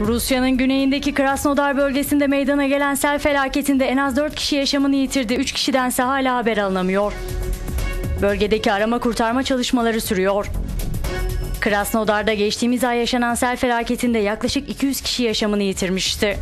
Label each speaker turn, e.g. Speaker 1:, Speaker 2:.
Speaker 1: Rusya'nın güneyindeki Krasnodar bölgesinde meydana gelen sel felaketinde en az 4 kişi yaşamını yitirdi. 3 kişidense hala haber alınamıyor. Bölgedeki arama kurtarma çalışmaları sürüyor. Krasnodar'da geçtiğimiz ay yaşanan sel felaketinde yaklaşık 200 kişi yaşamını yitirmişti.